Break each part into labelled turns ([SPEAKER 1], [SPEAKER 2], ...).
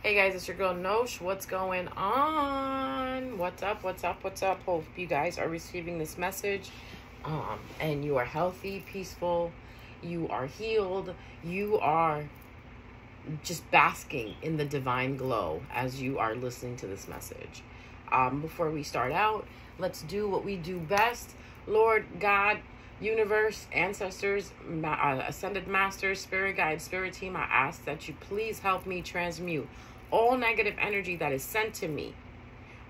[SPEAKER 1] Hey guys, it's your girl Nosh. What's going on? What's up? What's up? What's up? Hope you guys are receiving this message um, and you are healthy, peaceful, you are healed, you are just basking in the divine glow as you are listening to this message. Um, before we start out, let's do what we do best. Lord God, universe, ancestors, uh, ascended masters, spirit guide, spirit team, I ask that you please help me transmute all negative energy that is sent to me,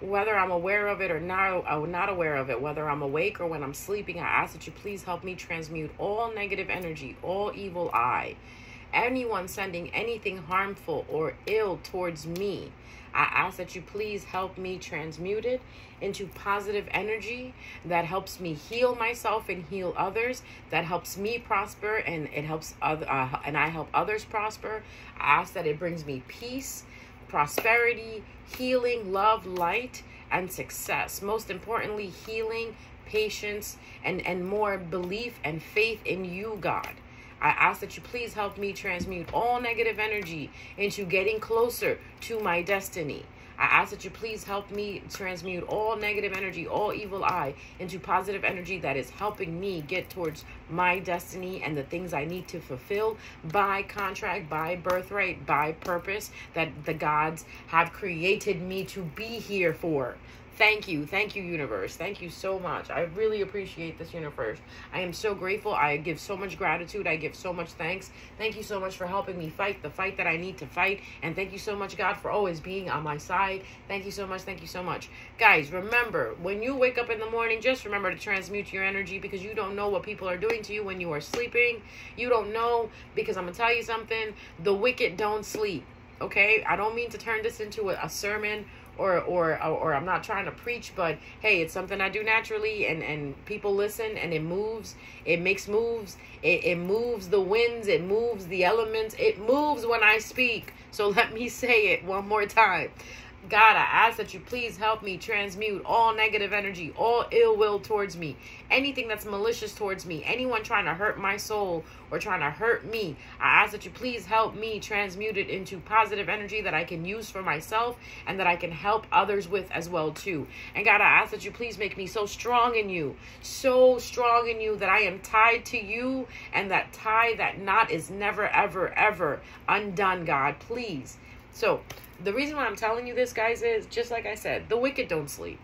[SPEAKER 1] whether I'm aware of it or not, or not aware of it, whether I'm awake or when I'm sleeping. I ask that you please help me transmute all negative energy, all evil eye, anyone sending anything harmful or ill towards me. I ask that you please help me transmute it into positive energy that helps me heal myself and heal others, that helps me prosper and it helps other, uh, and I help others prosper. I ask that it brings me peace, prosperity, healing, love, light, and success. Most importantly, healing, patience, and, and more belief and faith in you, God. I ask that you please help me transmute all negative energy into getting closer to my destiny. I ask that you please help me transmute all negative energy, all evil eye, into positive energy that is helping me get towards my destiny and the things I need to fulfill by contract, by birthright, by purpose that the gods have created me to be here for. Thank you. Thank you, universe. Thank you so much. I really appreciate this universe. I am so grateful. I give so much gratitude. I give so much thanks. Thank you so much for helping me fight the fight that I need to fight. And thank you so much, God, for always being on my side. Thank you so much. Thank you so much. Guys, remember, when you wake up in the morning, just remember to transmute your energy because you don't know what people are doing to you when you are sleeping. You don't know because I'm going to tell you something. The wicked don't sleep okay i don't mean to turn this into a, a sermon or, or or I'm not trying to preach, but hey, it's something I do naturally, and and people listen, and it moves, it makes moves, it, it moves the winds, it moves the elements, it moves when I speak. So let me say it one more time. God, I ask that you please help me transmute all negative energy, all ill will towards me, anything that's malicious towards me, anyone trying to hurt my soul or trying to hurt me. I ask that you please help me transmute it into positive energy that I can use for myself and that I can help others with as well too. And God, I ask that you please make me so strong in you, so strong in you that I am tied to you and that tie, that knot is never, ever, ever undone, God. Please. So, the reason why I'm telling you this, guys, is just like I said, the wicked don't sleep.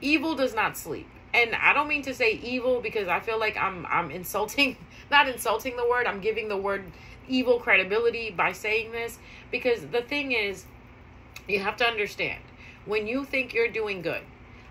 [SPEAKER 1] Evil does not sleep. And I don't mean to say evil because I feel like I'm I'm insulting not insulting the word, I'm giving the word evil credibility by saying this because the thing is you have to understand when you think you're doing good,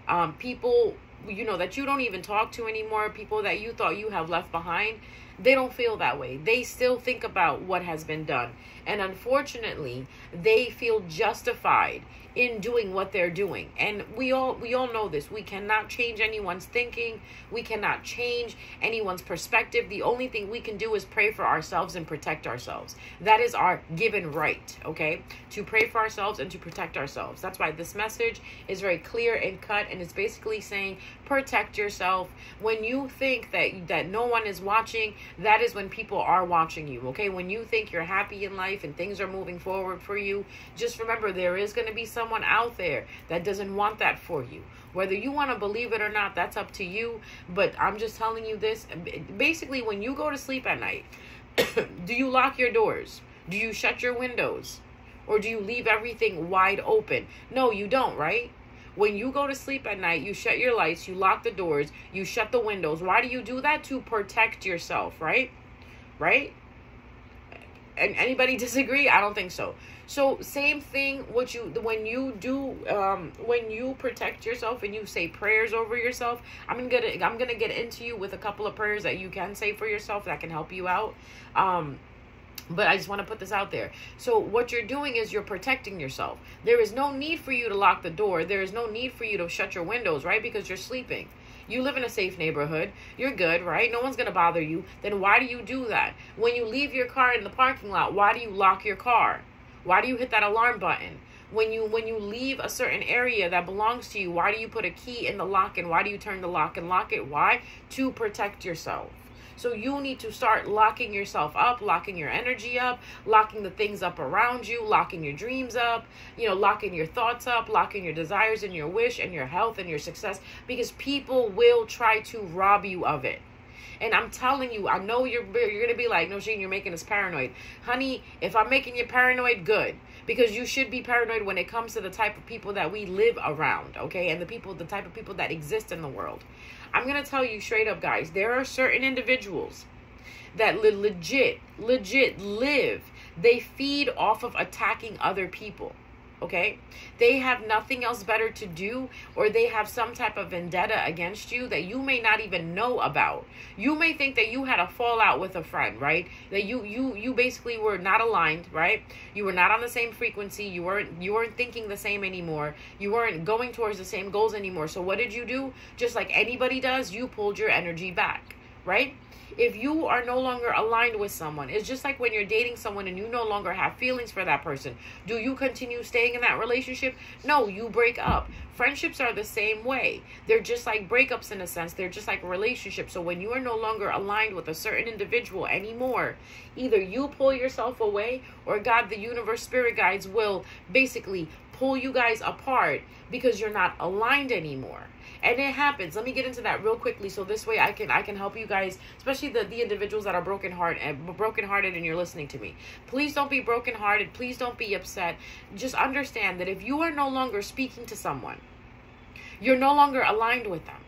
[SPEAKER 1] um, people you know that you don't even talk to anymore, people that you thought you have left behind, they don't feel that way. They still think about what has been done. And unfortunately, they feel justified in doing what they're doing. And we all we all know this. We cannot change anyone's thinking. We cannot change anyone's perspective. The only thing we can do is pray for ourselves and protect ourselves. That is our given right, okay? To pray for ourselves and to protect ourselves. That's why this message is very clear and cut and it's basically saying protect yourself. When you think that that no one is watching, that is when people are watching you, okay? When you think you're happy in life and things are moving forward for you, just remember there is going to be someone out there that doesn't want that for you. Whether you want to believe it or not, that's up to you. But I'm just telling you this. Basically, when you go to sleep at night, do you lock your doors? Do you shut your windows? Or do you leave everything wide open? No, you don't, right? When you go to sleep at night, you shut your lights, you lock the doors, you shut the windows. Why do you do that? To protect yourself, right? Right? And anybody disagree? I don't think so. So same thing what you when you do um when you protect yourself and you say prayers over yourself, I'm gonna I'm gonna get into you with a couple of prayers that you can say for yourself that can help you out. Um but I just want to put this out there. So, what you're doing is you're protecting yourself. There is no need for you to lock the door. There is no need for you to shut your windows, right? Because you're sleeping. You live in a safe neighborhood. You're good, right? No one's going to bother you. Then why do you do that? When you leave your car in the parking lot, why do you lock your car? Why do you hit that alarm button? When you when you leave a certain area that belongs to you, why do you put a key in the lock and why do you turn the lock and lock it? Why? To protect yourself. So you need to start locking yourself up, locking your energy up, locking the things up around you, locking your dreams up, you know, locking your thoughts up, locking your desires and your wish and your health and your success because people will try to rob you of it. And I'm telling you, I know you're you're gonna be like, no, Shane, you're making us paranoid, honey. If I'm making you paranoid, good, because you should be paranoid when it comes to the type of people that we live around, okay, and the people, the type of people that exist in the world. I'm gonna tell you straight up, guys. There are certain individuals that legit, legit live. They feed off of attacking other people okay? They have nothing else better to do or they have some type of vendetta against you that you may not even know about. You may think that you had a fallout with a friend right? That you you you basically were not aligned right? You were not on the same frequency. You weren't you weren't thinking the same anymore. You weren't going towards the same goals anymore. So what did you do? Just like anybody does you pulled your energy back right if you are no longer aligned with someone, it's just like when you're dating someone and you no longer have feelings for that person. Do you continue staying in that relationship? No, you break up. Friendships are the same way. They're just like breakups in a sense. They're just like relationships. So when you are no longer aligned with a certain individual anymore, either you pull yourself away or God, the universe, spirit guides will basically pull you guys apart because you're not aligned anymore. And it happens. Let me get into that real quickly so this way i can i can help you guys especially the the individuals that are broken heart and eh, broken hearted and you're listening to me. Please don't be broken hearted please don't be upset. Just understand that if you are no longer speaking to someone you're no longer aligned with them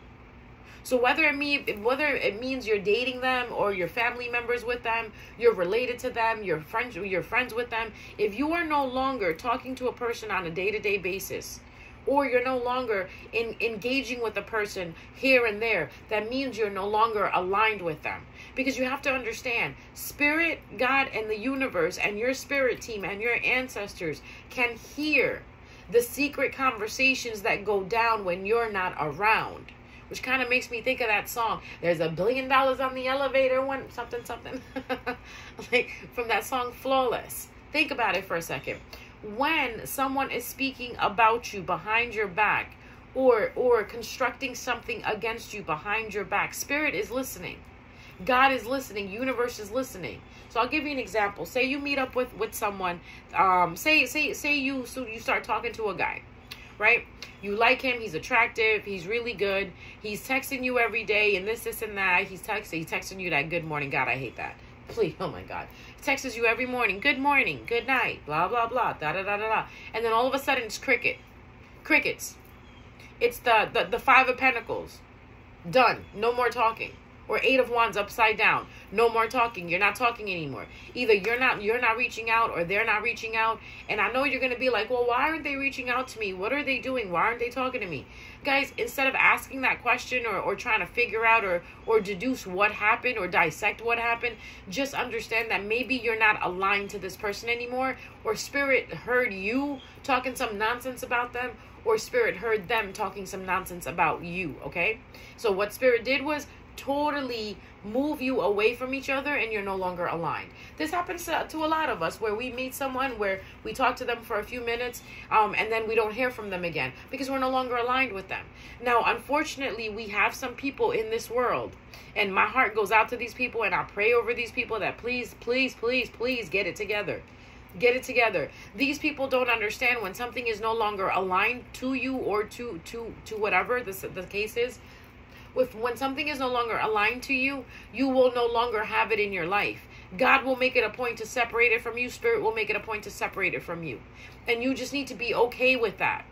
[SPEAKER 1] so whether it mean whether it means you're dating them or you're family members with them, you're related to them, you're friends you're friends with them, if you are no longer talking to a person on a day-to-day basis, or you're no longer in engaging with a person here and there, that means you're no longer aligned with them. Because you have to understand, spirit, God, and the universe, and your spirit team and your ancestors can hear the secret conversations that go down when you're not around. Which kind of makes me think of that song. There's a billion dollars on the elevator, one something, something. like from that song Flawless. Think about it for a second when someone is speaking about you behind your back or or constructing something against you behind your back spirit is listening god is listening universe is listening so i'll give you an example say you meet up with with someone um say say say you so you start talking to a guy right you like him he's attractive he's really good he's texting you every day and this this and that he's texting he's texting you that good morning god i hate that please oh my god texts you every morning, good morning, good night, blah, blah, blah, da, da, da, da, da. And then all of a sudden it's cricket. Crickets. It's the, the, the five of pentacles. Done. No more talking or eight of wands upside down. No more talking. You're not talking anymore. Either you're not you're not reaching out or they're not reaching out. And i know you're going to be like well why aren't they reaching out to me? What are they doing? Why aren't they talking to me? Guys instead of asking that question or, or trying to figure out or or deduce what happened or dissect what happened just understand that maybe you're not aligned to this person anymore or spirit heard you talking some nonsense about them or spirit heard them talking some nonsense about you okay? So what spirit did was totally move you away from each other and you're no longer aligned. This happens to, to, a lot of us where we meet someone where we talk to them for a few minutes um, and then we don't hear from them again because we're no longer aligned with them. Now, unfortunately, we have some people in this world and my heart goes out to these people and I pray over these people that please, please, please, please get it together. Get it together. These people don't understand when something is no longer aligned to you or to to to whatever the, the case is with when something is no longer aligned to you, you will no longer have it in your life. God will make it a point to separate it from you. Spirit will make it a point to separate it from you. And you just need to be okay with that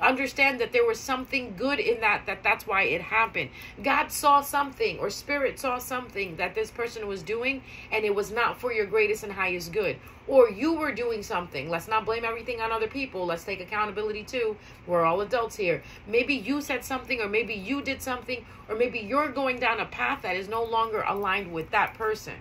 [SPEAKER 1] understand that there was something good in that that that's why it happened. God saw something or spirit saw something that this person was doing and it was not for your greatest and highest good. Or you were doing something. Let's not blame everything on other people. Let's take accountability too. We're all adults here. Maybe you said something or maybe you did something or maybe you're going down a path that is no longer aligned with that person.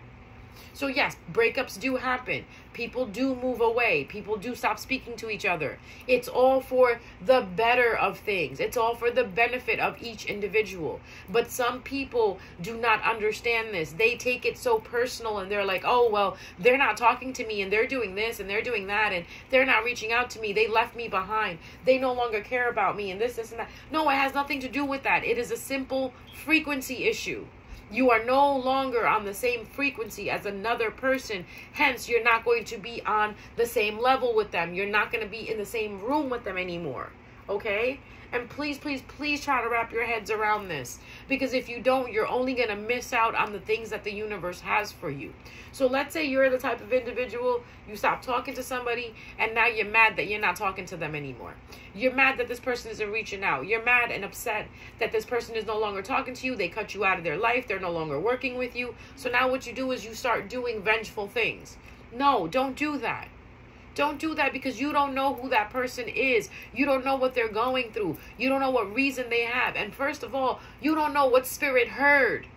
[SPEAKER 1] So, yes, breakups do happen. People do move away. People do stop speaking to each other. It's all for the better of things, it's all for the benefit of each individual. But some people do not understand this. They take it so personal and they're like, oh, well, they're not talking to me and they're doing this and they're doing that and they're not reaching out to me. They left me behind. They no longer care about me and this, this, and that. No, it has nothing to do with that. It is a simple frequency issue You are no longer on the same frequency as another person. Hence, you're not going to be on the same level with them. You're not going to be in the same room with them anymore. Okay? And please, please, please try to wrap your heads around this. Because if you don't, you're only going to miss out on the things that the universe has for you. So let's say you're the type of individual, you stop talking to somebody, and now you're mad that you're not talking to them anymore. You're mad that this person isn't reaching out. You're mad and upset that this person is no longer talking to you. They cut you out of their life. They're no longer working with you. So now what you do is you start doing vengeful things. No, don't do that. Don't do that because you don't know who that person is. You don't know what they're going through. You don't know what reason they have. And first of all, you don't know what spirit heard.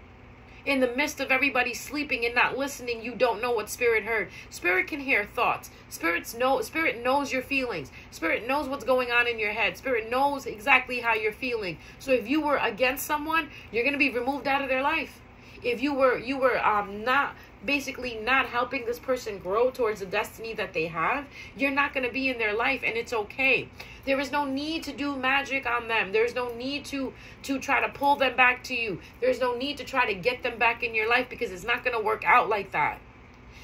[SPEAKER 1] In the midst of everybody sleeping and not listening, you don't know what spirit heard. Spirit can hear thoughts. Spirits know spirit knows your feelings. Spirit knows what's going on in your head. Spirit knows exactly how you're feeling. So if you were against someone, you're going to be removed out of their life. If you were you were um not basically not helping this person grow towards the destiny that they have, you're not going to be in their life and it's okay. There is no need to do magic on them. There's no need to to try to pull them back to you. There's no need to try to get them back in your life because it's not going to work out like that.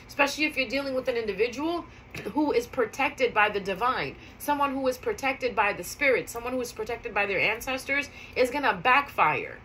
[SPEAKER 1] Especially if you're dealing with an individual who is protected by the divine, someone who is protected by the spirit, someone who is protected by their ancestors is going to backfire.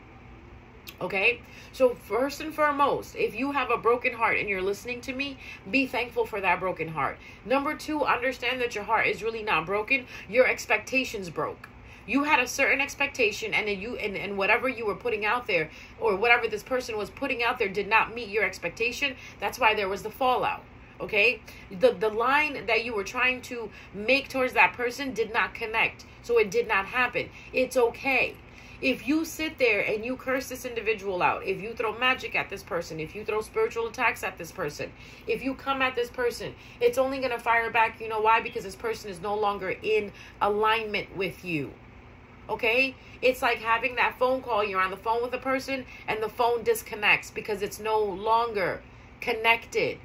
[SPEAKER 1] Okay? So, first and foremost, if you have a broken heart and you're listening to me, be thankful for that broken heart. Number two, understand that your heart is really not broken, your expectations broke. You had a certain expectation, and then you and, and whatever you were putting out there, or whatever this person was putting out there, did not meet your expectation. That's why there was the fallout okay the the line that you were trying to make towards that person did not connect so it did not happen it's okay if you sit there and you curse this individual out, if you throw magic at this person, if you throw spiritual attacks at this person, if you come at this person, it's only going to fire back. You know why? Because this person is no longer in alignment with you. Okay? It's like having that phone call. You're on the phone with a person and the phone disconnects because it's no longer connected.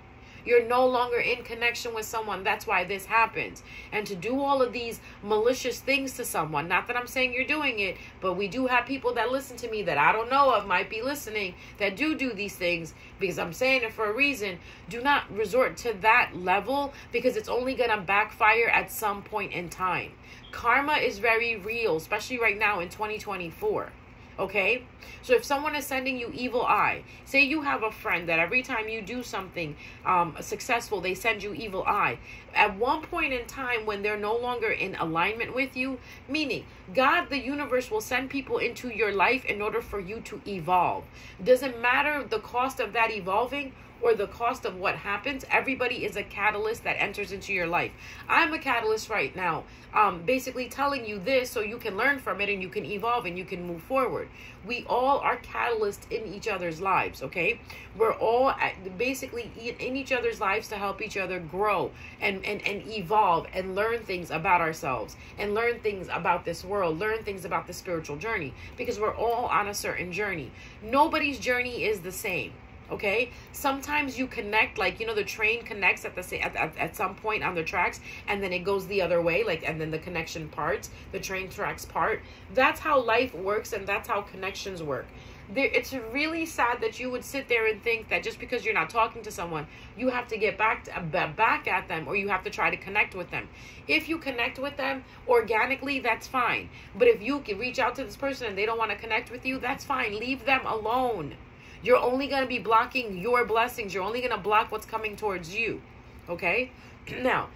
[SPEAKER 1] You're no longer in connection with someone. That's why this happens. And to do all of these malicious things to someone, not that I'm saying you're doing it, but we do have people that listen to me that I don't know of, might be listening, that do do these things because I'm saying it for a reason. Do not resort to that level because it's only going to backfire at some point in time. Karma is very real, especially right now in 2024. Okay? So if someone is sending you evil eye, say you have a friend that every time you do something um, successful, they send you evil eye. At one point in time, when they're no longer in alignment with you, meaning God, the universe, will send people into your life in order for you to evolve. Doesn't matter the cost of that evolving or the cost of what happens, everybody is a catalyst that enters into your life. I'm a catalyst right now, um, basically telling you this so you can learn from it and you can evolve and you can move forward. We all are catalysts in each other's lives, okay? We're all basically in each other's lives to help each other grow and, and, and evolve and learn things about ourselves and learn things about this world, learn things about the spiritual journey because we're all on a certain journey. Nobody's journey is the same okay sometimes you connect like you know the train connects at the same at, at, at some point on the tracks and then it goes the other way like and then the connection parts the train tracks part that's how life works and that's how connections work there, it's really sad that you would sit there and think that just because you're not talking to someone, you have to get back uh, to, back at them or you have to try to connect with them. If you connect with them organically, that's fine. But if you can reach out to this person and they don't want to connect with you, that's fine. Leave them alone. You're only going to be blocking your blessings. You're only going to block what's coming towards you. Okay? Now,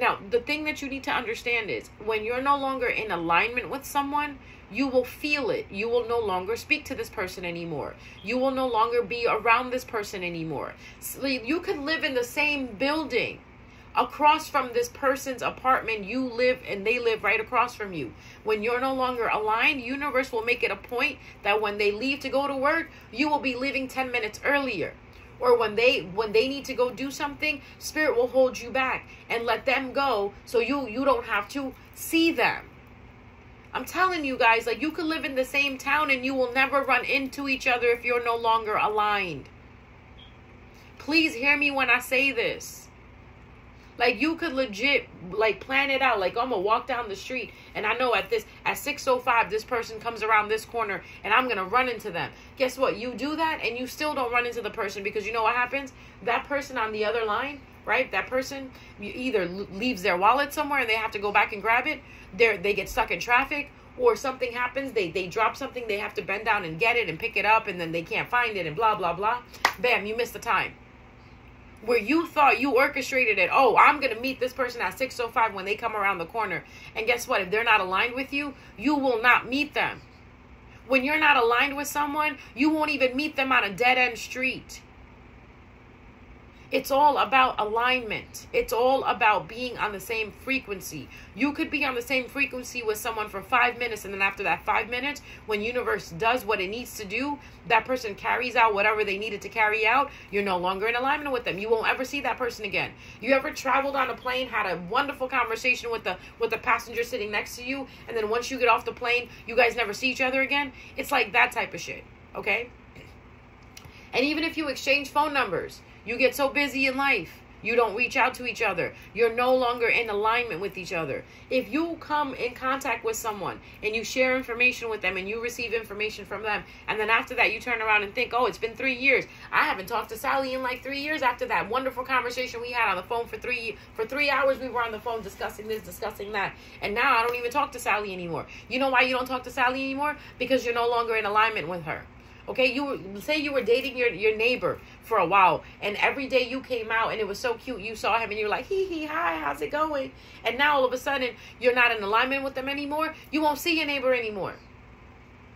[SPEAKER 1] now the thing that you need to understand is when you're no longer in alignment with someone, you will feel it. You will no longer speak to this person anymore. You will no longer be around this person anymore. So you could live in the same building across from this person's apartment you live and they live right across from you. When you're no longer aligned universe will make it a point that when they leave to go to work you will be leaving 10 minutes earlier. Or when they when they need to go do something spirit will hold you back and let them go so you you don't have to see them. I'm telling you guys like you could live in the same town and you will never run into each other if you're no longer aligned. Please hear me when i say this Like you could legit like plan it out. Like I'm gonna walk down the street and I know at this at 605 this person comes around this corner and I'm gonna run into them. Guess what? You do that and you still don't run into the person because you know what happens? That person on the other line, right? That person either leaves their wallet somewhere and they have to go back and grab it. They they get stuck in traffic or something happens, they they drop something, they have to bend down and get it and pick it up, and then they can't find it, and blah blah blah. Bam, you missed the time. Where you thought you orchestrated it. Oh, I'm gonna meet this person at 6:05 when they come around the corner, and guess what? If they're not aligned with you, you will not meet them. When you're not aligned with someone, you won't even meet them on a dead end street. It's all about alignment. It's all about being on the same frequency. You could be on the same frequency with someone for five minutes, and then after that five minutes, when universe does what it needs to do, that person carries out whatever they needed to carry out. You're no longer in alignment with them. You won't ever see that person again. You ever traveled on a plane, had a wonderful conversation with the with the passenger sitting next to you, and then once you get off the plane, you guys never see each other again? It's like that type of shit. Okay. And even if you exchange phone numbers, you get so busy in life. You don't reach out to each other. You're no longer in alignment with each other. If you come in contact with someone and you share information with them and you receive information from them, and then after that you turn around and think, oh, it's been three years. I haven't talked to Sally in like three years after that wonderful conversation we had on the phone for three for three hours. We were on the phone discussing this, discussing that, and now I don't even talk to Sally anymore. You know why you don't talk to Sally anymore? Because you're no longer in alignment with her. Okay, you were, say you were dating your your neighbor for a while, and every day you came out and it was so cute. You saw him and you're like, hee hee, hi, how's it going? And now all of a sudden you're not in alignment with them anymore. You won't see your neighbor anymore.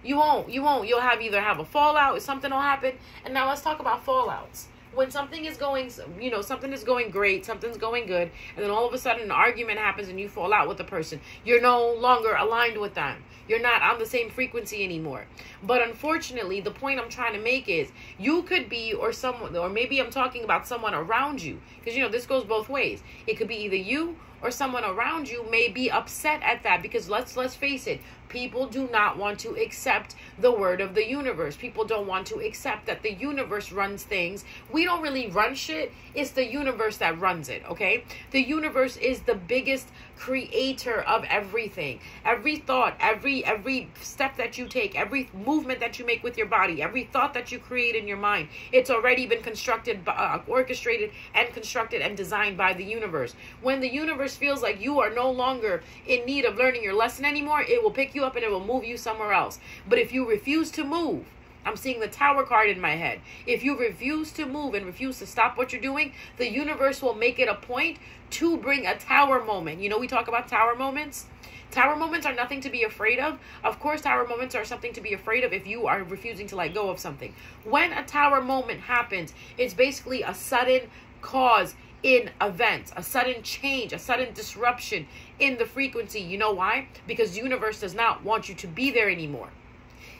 [SPEAKER 1] You won't. You won't. You'll have either have a fallout, something will happen. And now let's talk about fallouts when something is going, you know, something is going great, something's going good, and then all of a sudden an argument happens and you fall out with the person, you're no longer aligned with them. You're not on the same frequency anymore. But unfortunately, the point I'm trying to make is you could be, or someone, or maybe I'm talking about someone around you, because you know, this goes both ways. It could be either you or someone around you may be upset at that because let's let's face it people do not want to accept the word of the universe. People don't want to accept that the universe runs things. We don't really run shit. It's the universe that runs it okay? The universe is the biggest creator of everything. Every thought every every step that you take every movement that you make with your body every thought that you create in your mind it's already been constructed uh, orchestrated and constructed and designed by the universe. When the universe feels like you are no longer in need of learning your lesson anymore it will pick you up and it will move you somewhere else. But if you refuse to move I'm seeing the tower card in my head. If you refuse to move and refuse to stop what you're doing, the universe will make it a point to bring a tower moment. You know, we talk about tower moments. Tower moments are nothing to be afraid of. Of course, tower moments are something to be afraid of if you are refusing to let go of something. When a tower moment happens, it's basically a sudden cause in events, a sudden change, a sudden disruption in the frequency. You know why? Because the universe does not want you to be there anymore.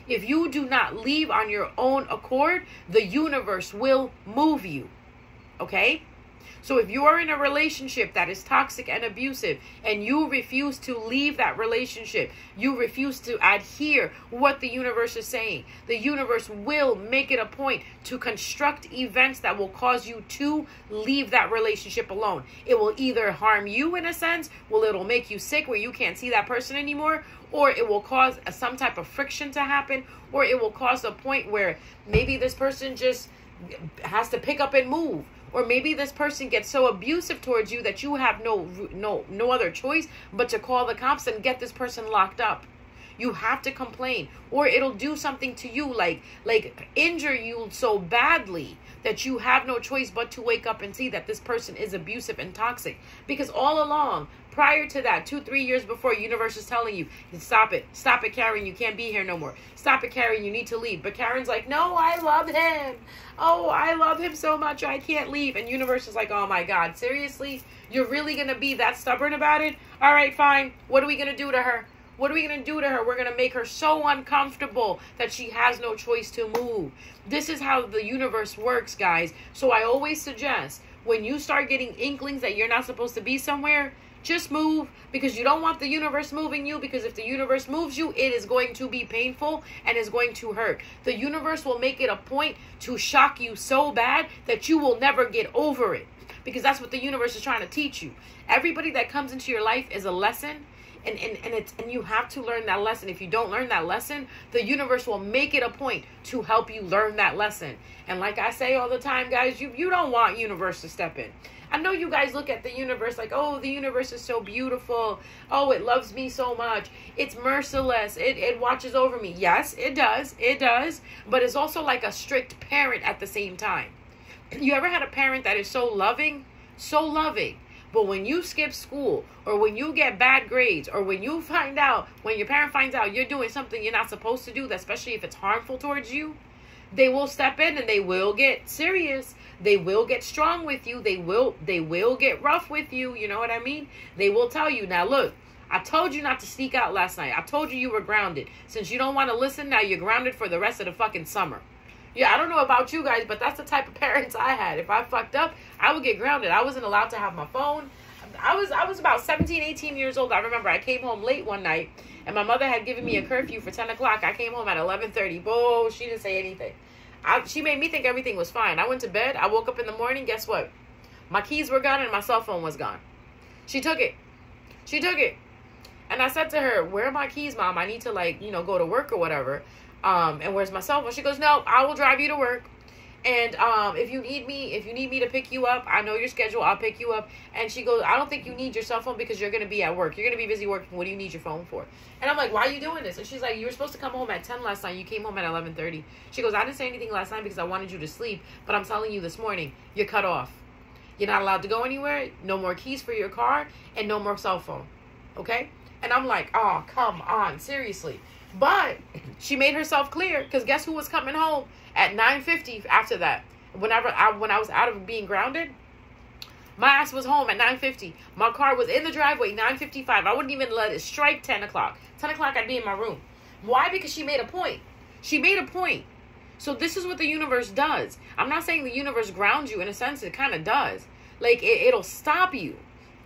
[SPEAKER 1] If you do not leave on your own accord, the universe will move you. Okay? So if you are in a relationship that is toxic and abusive and you refuse to leave that relationship, you refuse to adhere what the universe is saying, the universe will make it a point to construct events that will cause you to leave that relationship alone. It will either harm you in a sense, well it'll make you sick where you can't see that person anymore, or it will cause some type of friction to happen, or it will cause a point where maybe this person just has to pick up and move or maybe this person gets so abusive towards you that you have no no no other choice but to call the cops and get this person locked up. You have to complain or it'll do something to you like like injure you so badly that you have no choice but to wake up and see that this person is abusive and toxic. Because all along prior to that two three years before universe is telling you stop it. Stop it karen. You can't be here no more. Stop it karen. You need to leave. But karen's like no i love him. Oh i love him so much. I can't leave. And universe is like oh my god. Seriously? You're really gonna be that stubborn about it? All right fine. What are we gonna do to her? What are we going to do to her? We're going to make her so uncomfortable that she has no choice to move. This is how the universe works, guys. So I always suggest when you start getting inklings that you're not supposed to be somewhere, just move because you don't want the universe moving you because if the universe moves you, it is going to be painful and is going to hurt. The universe will make it a point to shock you so bad that you will never get over it. because that's what the universe is trying to teach you. Everybody that comes into your life is a lesson and, and, and it's and you have to learn that lesson if you don't learn that lesson the universe will make it a point to help you learn that lesson and like i say all the time guys you you don't want universe to step in i know you guys look at the universe like oh the universe is so beautiful. Oh it loves me so much. It's merciless. It, it watches over me. Yes it does. It does. But it's also like a strict parent at the same time. You ever had a parent that is so loving? So loving. But when you skip school or when you get bad grades or when you find out, when your parent finds out you're doing something you're not supposed to do, especially if it's harmful towards you, they will step in and they will get serious. They will get strong with you. They will they will get rough with you, you know what I mean? They will tell you, "Now look, I told you not to sneak out last night. I told you you were grounded. Since you don't want to listen, now you're grounded for the rest of the fucking summer." Yeah, I don't know about you guys, but that's the type of parents I had. If I fucked up, I would get grounded. I wasn't allowed to have my phone. I was I was about 17, 18 years old. I remember I came home late one night and my mother had given me a curfew for 10 o'clock. I came home at 11.30. Whoa, she didn't say anything. I, she made me think everything was fine. I went to bed. I woke up in the morning. Guess what? My keys were gone and my cell phone was gone. She took it. She took it. And I said to her, where are my keys, mom? I need to like, you know, go to work or whatever. Um, and where's my cell phone? She goes, no, I will drive you to work. And um, if you need me, if you need me to pick you up, I know your schedule. I'll pick you up. And she goes, I don't think you need your cell phone because you're gonna be at work. You're gonna be busy working. What do you need your phone for? And I'm like, why are you doing this? And she's like, you were supposed to come home at ten last night. You came home at eleven thirty. She goes, I didn't say anything last night because I wanted you to sleep. But I'm telling you this morning, you're cut off. You're not allowed to go anywhere. No more keys for your car and no more cell phone. Okay? And I'm like, oh, come on, seriously. But she made herself clear because guess who was coming home at 9:50 after that? Whenever I when I was out of being grounded, my ass was home at 9:50. My car was in the driveway 9:55. I wouldn't even let it strike 10 o'clock. 10 o'clock I'd be in my room. Why? Because she made a point. She made a point. So this is what the universe does. I'm not saying the universe grounds you in a sense. It kind of does. Like it, it'll stop you.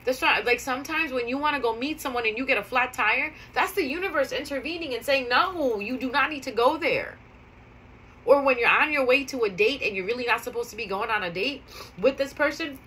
[SPEAKER 1] That's right. Like sometimes when you want to go meet someone and you get a flat tire, that's the universe intervening and saying, no, you do not need to go there. Or when you're on your way to a date and you're really not supposed to be going on a date with this person,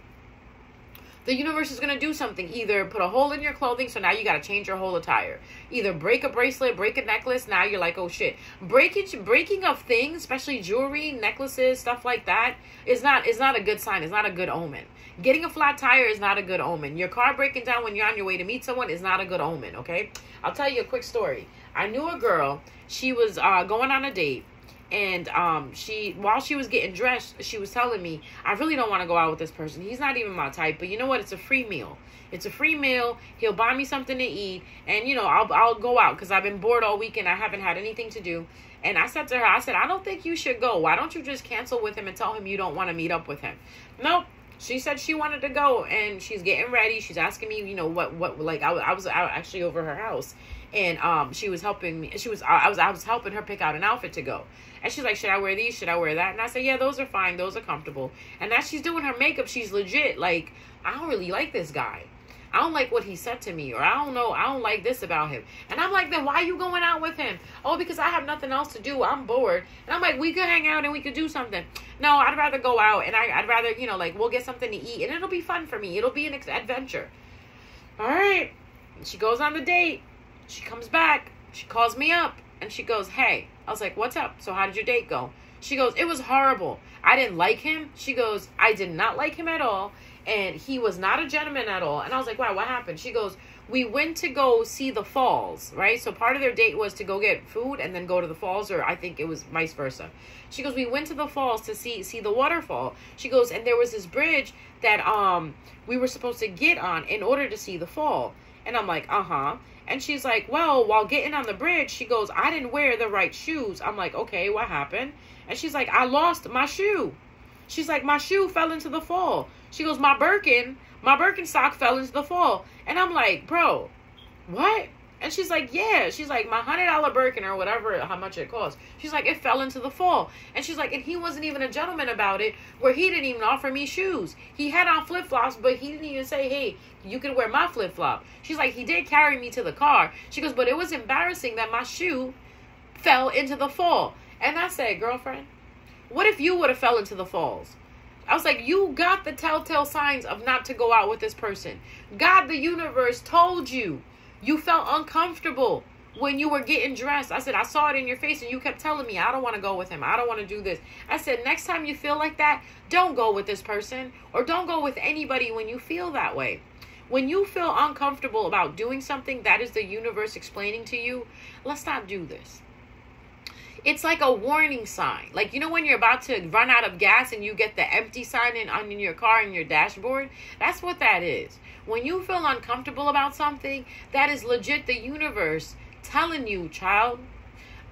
[SPEAKER 1] the universe is going to do something. Either put a hole in your clothing, so now you got to change your whole attire. Either break a bracelet, break a necklace. Now you're like, oh shit. Breaking breaking of things, especially jewelry, necklaces, stuff like that, is not is not a good sign. It's not a good omen. Getting a flat tire is not a good omen. Your car breaking down when you're on your way to meet someone is not a good omen. Okay, I'll tell you a quick story. I knew a girl. She was uh, going on a date and um she while she was getting dressed she was telling me i really don't want to go out with this person. He's not even my type but you know what? It's a free meal. It's a free meal. He'll buy me something to eat and you know i'll, I'll go out because i've been bored all weekend. I haven't had anything to do. And i said to her i said i don't think you should go. Why don't you just cancel with him and tell him you don't want to meet up with him? Nope she said she wanted to go and she's getting ready she's asking me you know what what like i, I was out actually over her house and um she was helping me she was I was I was helping her pick out an outfit to go. And she's like, "Should I wear these? Should I wear that?" And I said, "Yeah, those are fine. Those are comfortable." And as she's doing her makeup, she's legit like, "I don't really like this guy. I don't like what he said to me, or I don't know, I don't like this about him." And I'm like, "Then why are you going out with him?" "Oh, because I have nothing else to do. I'm bored." And I'm like, "We could hang out and we could do something." No, I'd rather go out and I, would rather, you know, like we'll get something to eat and it'll be fun for me. It'll be an adventure. All right. She goes on the date. She comes back. She calls me up and she goes, Hey. I was like, What's up? So, how did your date go? She goes, It was horrible. I didn't like him. She goes, I did not like him at all. And he was not a gentleman at all. And I was like, Wow, what happened? She goes, We went to go see the falls, right? So, part of their date was to go get food and then go to the falls, or I think it was vice versa. She goes, We went to the falls to see see the waterfall. She goes, and there was this bridge that um we were supposed to get on in order to see the fall. And I'm like, uh huh. And she's like, Well, while getting on the bridge, she goes, I didn't wear the right shoes. I'm like, Okay, what happened? And she's like, I lost my shoe. She's like, My shoe fell into the fall. She goes, My Birkin, my Birkenstock fell into the fall. And I'm like, Bro, what? And she's like, yeah. She's like, my hundred dollar Birkin or whatever, how much it costs. She's like, it fell into the fall. And she's like, and he wasn't even a gentleman about it, where he didn't even offer me shoes. He had on flip flops, but he didn't even say, hey, you can wear my flip flop. She's like, he did carry me to the car. She goes, but it was embarrassing that my shoe fell into the fall. And I said, girlfriend, what if you would have fell into the falls? I was like, you got the telltale signs of not to go out with this person. God, the universe told you. You felt uncomfortable when you were getting dressed. I said, I saw it in your face and you kept telling me, I don't want to go with him. I don't want to do this. I said, next time you feel like that, don't go with this person or don't go with anybody when you feel that way. When you feel uncomfortable about doing something, that is the universe explaining to you, let's not do this. It's like a warning sign. Like, you know, when you're about to run out of gas and you get the empty sign in, on your car in your dashboard? That's what that is. When you feel uncomfortable about something, that is legit the universe telling you, child,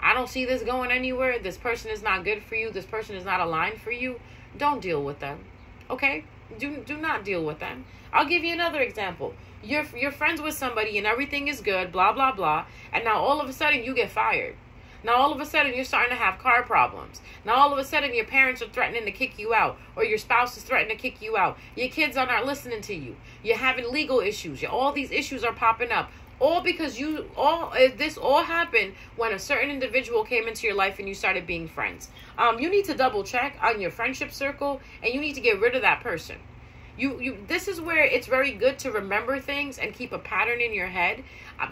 [SPEAKER 1] I don't see this going anywhere. This person is not good for you. This person is not aligned for you. Don't deal with them. Okay? Do do not deal with them. I'll give you another example. You're you're friends with somebody and everything is good, blah blah blah, and now all of a sudden you get fired. Now all of a sudden you're starting to have car problems. Now all of a sudden your parents are threatening to kick you out, or your spouse is threatening to kick you out. Your kids are not listening to you. You're having legal issues. All these issues are popping up. All because you all uh, this all happened when a certain individual came into your life and you started being friends. Um, you need to double check on your friendship circle and you need to get rid of that person you you this is where it's very good to remember things and keep a pattern in your head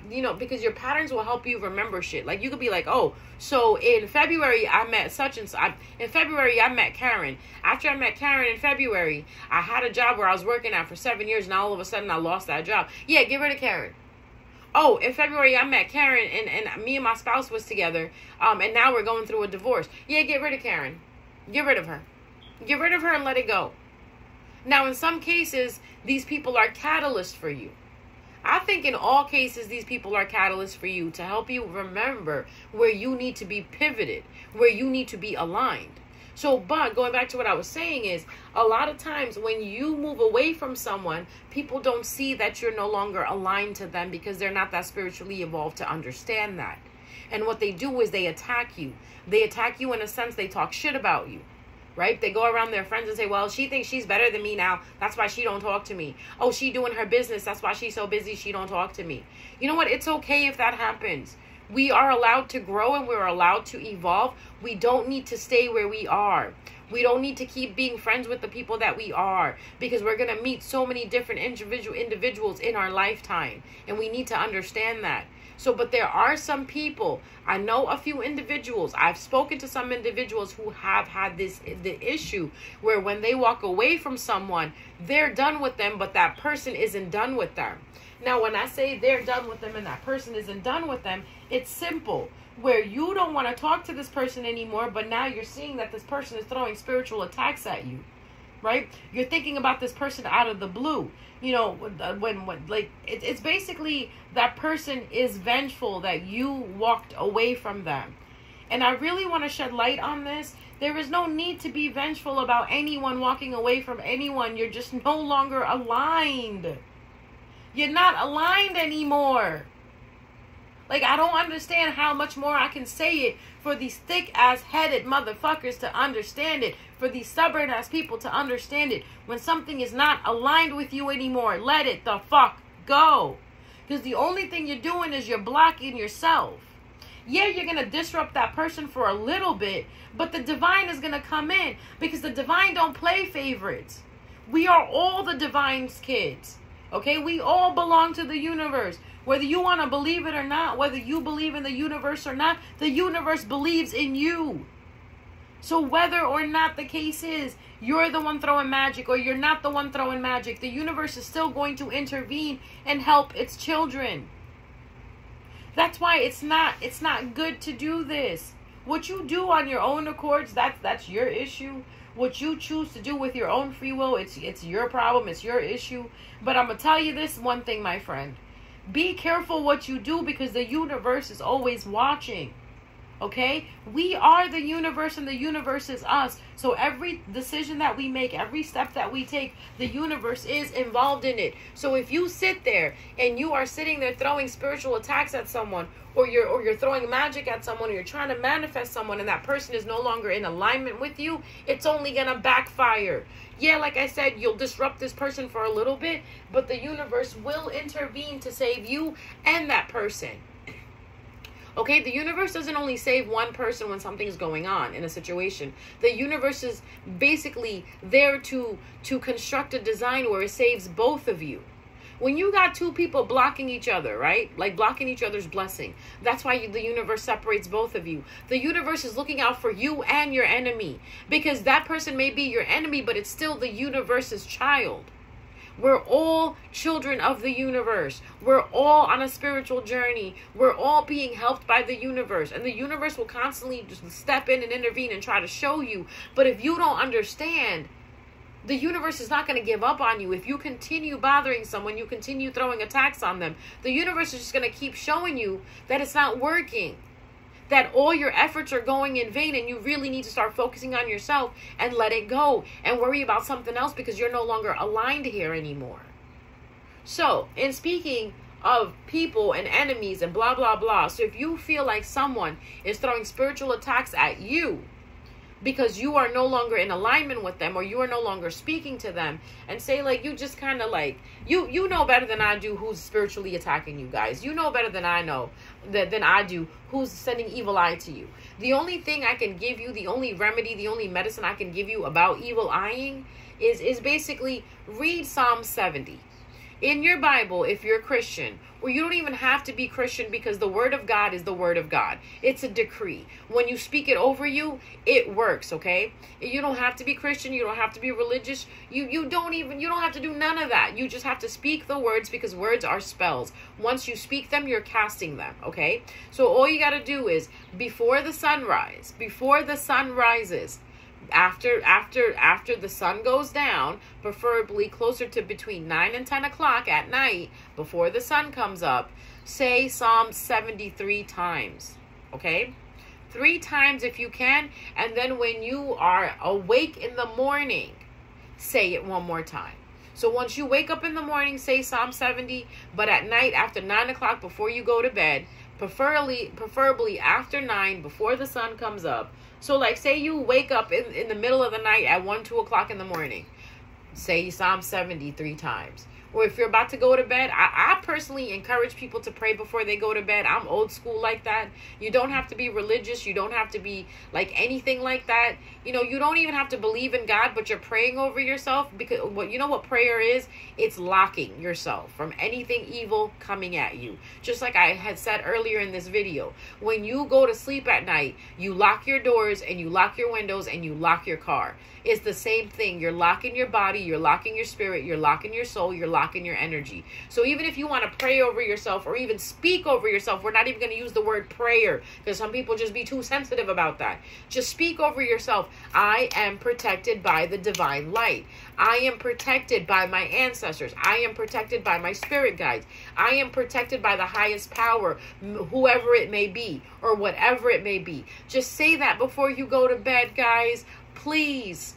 [SPEAKER 1] you know because your patterns will help you remember shit. Like you could be like oh so in february i met such and such in february i met karen. After i met karen in february i had a job where i was working at for seven years and all of a sudden i lost that job. Yeah get rid of karen. Oh in february i met karen and, and me and my spouse was together um and now we're going through a divorce. Yeah get rid of karen. Get rid of her. Get rid of her and let it go. Now, in some cases, these people are catalysts for you. I think in all cases, these people are catalysts for you to help you remember where you need to be pivoted, where you need to be aligned. So, but going back to what I was saying is a lot of times when you move away from someone, people don't see that you're no longer aligned to them because they're not that spiritually evolved to understand that. And what they do is they attack you. They attack you in a sense, they talk shit about you right? They go around their friends and say, "Well, she thinks she's better than me now. That's why she don't talk to me. Oh, she doing her business. That's why she's so busy she don't talk to me." You know what? It's okay if that happens. We are allowed to grow and we're allowed to evolve. We don't need to stay where we are. We don't need to keep being friends with the people that we are because we're going to meet so many different individual individuals in our lifetime and we need to understand that. So, but there are some people, I know a few individuals, I've spoken to some individuals who have had this the issue where when they walk away from someone, they're done with them, but that person isn't done with them. Now, when I say they're done with them and that person isn't done with them, it's simple. Where you don't want to talk to this person anymore, but now you're seeing that this person is throwing spiritual attacks at you right? You're thinking about this person out of the blue. You know, uh, when, when like, it, it's basically that person is vengeful that you walked away from them. And I really want to shed light on this. There is no need to be vengeful about anyone walking away from anyone. You're just no longer aligned. You're not aligned anymore. Like, I don't understand how much more I can say it for these thick ass headed motherfuckers to understand it, for these stubborn ass people to understand it. When something is not aligned with you anymore, let it the fuck go. Because the only thing you're doing is you're blocking yourself. Yeah, you're going to disrupt that person for a little bit, but the divine is going to come in because the divine don't play favorites. We are all the divine's kids. Okay, we all belong to the universe. Whether you want to believe it or not, whether you believe in the universe or not, the universe believes in you. So, whether or not the case is you're the one throwing magic or you're not the one throwing magic, the universe is still going to intervene and help its children. That's why it's not it's not good to do this. What you do on your own accords, that's that's your issue. What you choose to do with your own free will, it's it's your problem, it's your issue. But I'm gonna tell you this one thing, my friend. Be careful what you do because the universe is always watching. Okay? We are the universe and the universe is us. So every decision that we make, every step that we take, the universe is involved in it. So if you sit there and you are sitting there throwing spiritual attacks at someone or you're or you're throwing magic at someone or you're trying to manifest someone and that person is no longer in alignment with you, it's only going to backfire. Yeah, like I said, you'll disrupt this person for a little bit, but the universe will intervene to save you and that person. Okay, the universe doesn't only save one person when something's going on in a situation. The universe is basically there to to construct a design where it saves both of you. When you got two people blocking each other, right? Like blocking each other's blessing. That's why you, the universe separates both of you. The universe is looking out for you and your enemy because that person may be your enemy, but it's still the universe's child. We're all children of the universe. We're all on a spiritual journey. We're all being helped by the universe. And the universe will constantly just step in and intervene and try to show you. But if you don't understand, the universe is not going to give up on you. If you continue bothering someone, you continue throwing attacks on them, the universe is just going to keep showing you that it's not working. That all your efforts are going in vain, and you really need to start focusing on yourself and let it go and worry about something else because you're no longer aligned here anymore. So, in speaking of people and enemies and blah, blah, blah, so if you feel like someone is throwing spiritual attacks at you, because you are no longer in alignment with them or you are no longer speaking to them and say like you just kind of like you you know better than I do who's spiritually attacking you guys. You know better than I know that than I do who's sending evil eye to you. The only thing I can give you, the only remedy, the only medicine I can give you about evil eyeing is is basically read Psalm 70 in your Bible, if you're a Christian, or you don't even have to be Christian because the Word of God is the Word of God. It's a decree. When you speak it over you, it works, okay? You don't have to be Christian, you don't have to be religious. You you don't even you don't have to do none of that. You just have to speak the words because words are spells. Once you speak them, you're casting them, okay? So all you got to do is before the sunrise, before the sun rises, after after after the sun goes down preferably closer to between 9 and 10 o'clock at night before the sun comes up say psalm 73 times okay? Three times if you can and then when you are awake in the morning say it one more time. So once you wake up in the morning say psalm 70 but at night after 9 o'clock before you go to bed preferably preferably after 9 before the sun comes up so, like, say you wake up in, in the middle of the night at 1, 2 o'clock in the morning. Say Psalm 70 three times or if you're about to go to bed, I, I personally encourage people to pray before they go to bed. I'm old school like that. You don't have to be religious. You don't have to be like anything like that. You know, you don't even have to believe in God, but you're praying over yourself because what you know what prayer is? It's locking yourself from anything evil coming at you. Just like I had said earlier in this video, when you go to sleep at night, you lock your doors and you lock your windows and you lock your car. It's the same thing. You're locking your body, you're locking your spirit, you're locking your soul, you're locking your energy. So even if you want to pray over yourself or even speak over yourself, we're not even going to use the word prayer because some people just be too sensitive about that. Just speak over yourself. I am protected by the divine light. I am protected by my ancestors. I am protected by my spirit guides. I am protected by the highest power, whoever it may be, or whatever it may be. Just say that before you go to bed, guys. Please.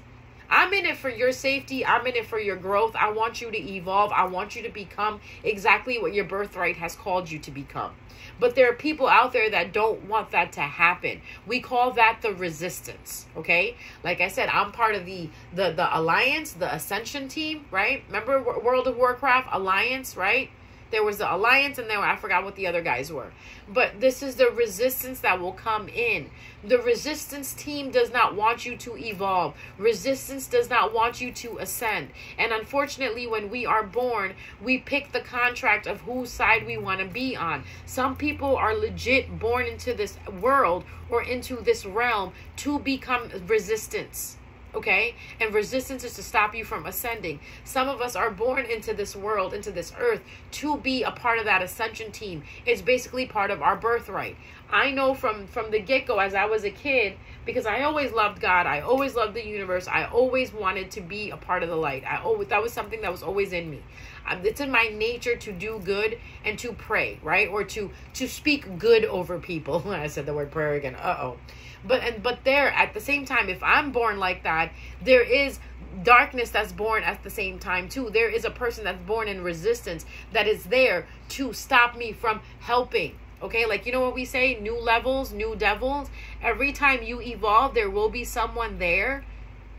[SPEAKER 1] I'm in it for your safety. I'm in it for your growth. I want you to evolve. I want you to become exactly what your birthright has called you to become. But there are people out there that don't want that to happen. We call that the resistance, okay? Like I said, I'm part of the the the alliance, the ascension team, right? Remember World of Warcraft alliance, right? There was the alliance, and then I forgot what the other guys were. But this is the resistance that will come in. The resistance team does not want you to evolve. Resistance does not want you to ascend. And unfortunately, when we are born, we pick the contract of whose side we want to be on. Some people are legit born into this world or into this realm to become resistance okay? And resistance is to stop you from ascending. Some of us are born into this world, into this earth, to be a part of that ascension team. It's basically part of our birthright. I know from from the get go, as I was a kid, because I always loved God. I always loved the universe. I always wanted to be a part of the light. I always that was something that was always in me. It's in my nature to do good and to pray, right? Or to to speak good over people. I said the word prayer again. Uh oh but and but there at the same time if i'm born like that there is darkness that's born at the same time too there is a person that's born in resistance that is there to stop me from helping okay like you know what we say new levels new devils every time you evolve there will be someone there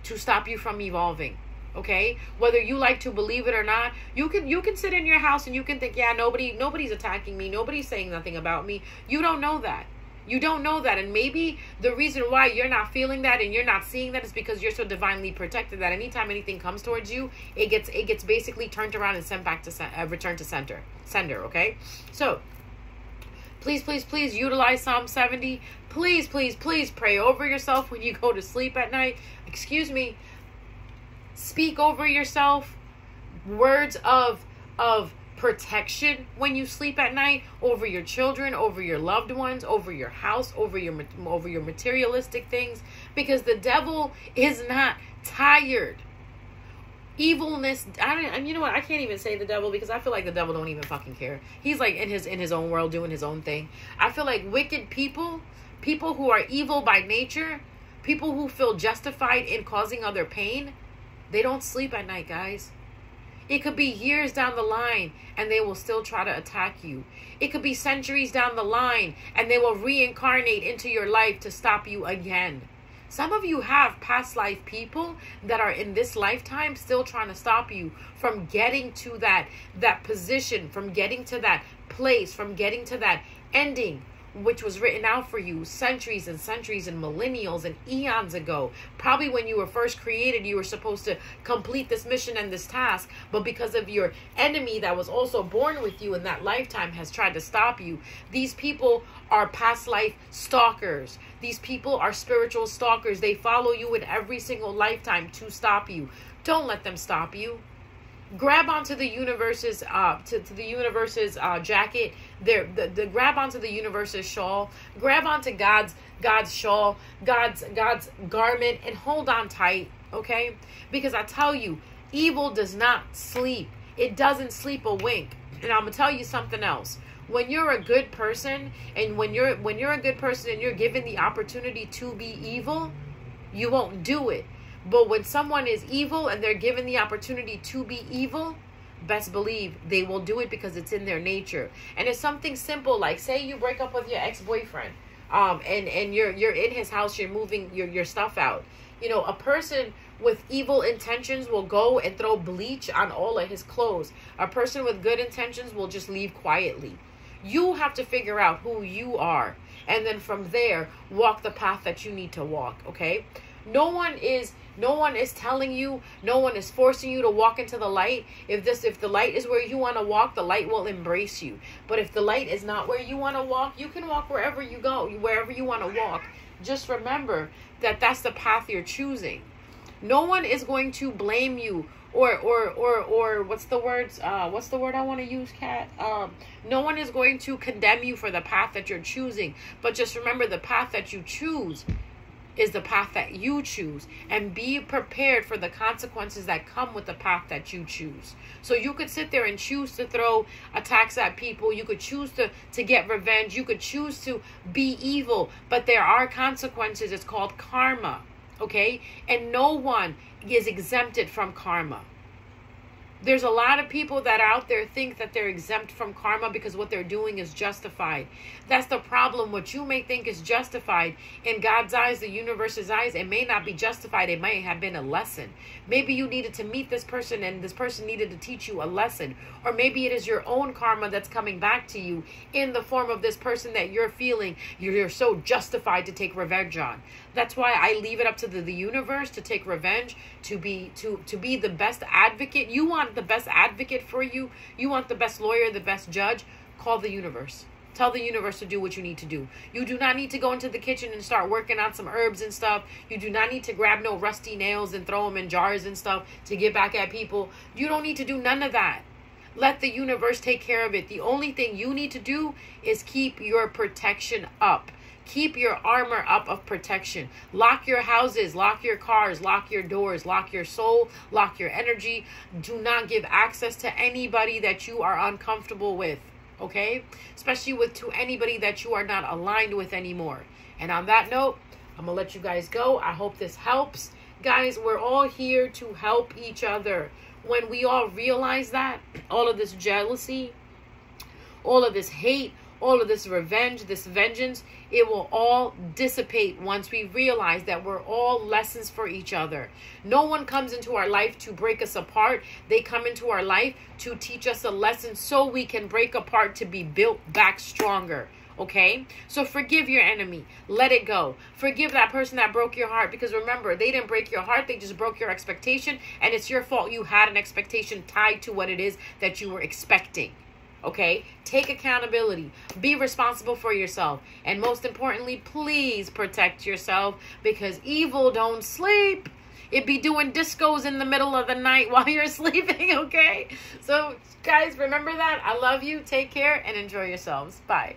[SPEAKER 1] to stop you from evolving okay? Whether you like to believe it or not you can you can sit in your house and you can think yeah nobody nobody's attacking me. Nobody's saying nothing about me. You don't know that. You don't know that. And maybe the reason why you're not feeling that and you're not seeing that is because you're so divinely protected that anytime anything comes towards you it gets it gets basically turned around and sent back to uh, return to center sender okay? So please please please utilize psalm 70 please please please pray over yourself when you go to sleep at night. Excuse me speak over yourself. Words of of protection when you sleep at night over your children over your loved ones over your house over your over your materialistic things. Because the devil is not tired. Evilness i don't you know what? I can't even say the devil because i feel like the devil don't even fucking care. He's like in his in his own world doing his own thing. I feel like wicked people people who are evil by nature people who feel justified in causing other pain they don't sleep at night, guys. It could be years down the line and they will still try to attack you. It could be centuries down the line and they will reincarnate into your life to stop you again. Some of you have past life people that are in this lifetime still trying to stop you from getting to that that position, from getting to that place, from getting to that ending which was written out for you centuries and centuries and millennials and eons ago. Probably when you were first created, you were supposed to complete this mission and this task, but because of your enemy that was also born with you in that lifetime has tried to stop you, these people are past life stalkers. These people are spiritual stalkers. They follow you in every single lifetime to stop you. Don't let them stop you grab onto the universe's uh to, to the universe's uh jacket. There the, the grab onto the universe's shawl. Grab onto god's god's shawl god's god's garment and hold on tight okay? Because i tell you evil does not sleep. It doesn't sleep a wink. And i'm gonna tell you something else. When you're a good person and when you're when you're a good person and you're given the opportunity to be evil you won't do it but when someone is evil and they're given the opportunity to be evil, best believe they will do it because it's in their nature. And it's something simple like say you break up with your ex-boyfriend um and and you're you're in his house, you're moving your your stuff out. You know, a person with evil intentions will go and throw bleach on all of his clothes. A person with good intentions will just leave quietly. You have to figure out who you are and then from there walk the path that you need to walk, okay? No one is no one is telling you, no one is forcing you to walk into the light. If this if the light is where you want to walk, the light will embrace you. But if the light is not where you want to walk, you can walk wherever you go, wherever you want to walk. Just remember that that's the path you're choosing. No one is going to blame you or or or or what's the words uh what's the word i want to use cat um no one is going to condemn you for the path that you're choosing but just remember the path that you choose is the path that you choose and be prepared for the consequences that come with the path that you choose. So you could sit there and choose to throw attacks at people. You could choose to to get revenge. You could choose to be evil. But there are consequences. It's called karma okay? And no one is exempted from karma there's a lot of people that out there think that they're exempt from karma because what they're doing is justified. That's the problem. What you may think is justified in God's eyes, the universe's eyes, it may not be justified. It may have been a lesson. Maybe you needed to meet this person and this person needed to teach you a lesson. Or maybe it is your own karma that's coming back to you in the form of this person that you're feeling you're so justified to take revenge on. That's why I leave it up to the, the universe to take revenge, to be to to be the best advocate. You want the best advocate for you, you want the best lawyer, the best judge, call the universe. Tell the universe to do what you need to do. You do not need to go into the kitchen and start working on some herbs and stuff. You do not need to grab no rusty nails and throw them in jars and stuff to get back at people. You don't need to do none of that. Let the universe take care of it. The only thing you need to do is keep your protection up. Keep your armor up of protection. Lock your houses, lock your cars, lock your doors, lock your soul, lock your energy. Do not give access to anybody that you are uncomfortable with, okay? Especially with to anybody that you are not aligned with anymore. And on that note, I'm going to let you guys go. I hope this helps. Guys, we're all here to help each other. When we all realize that, all of this jealousy, all of this hate, all of this revenge, this vengeance, it will all dissipate once we realize that we're all lessons for each other. No one comes into our life to break us apart. They come into our life to teach us a lesson so we can break apart to be built back stronger. Okay? So forgive your enemy. Let it go. Forgive that person that broke your heart because remember, they didn't break your heart, they just broke your expectation, and it's your fault you had an expectation tied to what it is that you were expecting. Okay? Take accountability. Be responsible for yourself. And most importantly, please protect yourself because evil don't sleep. It be doing discos in the middle of the night while you're sleeping, okay? So, guys, remember that. I love you. Take care and enjoy yourselves. Bye.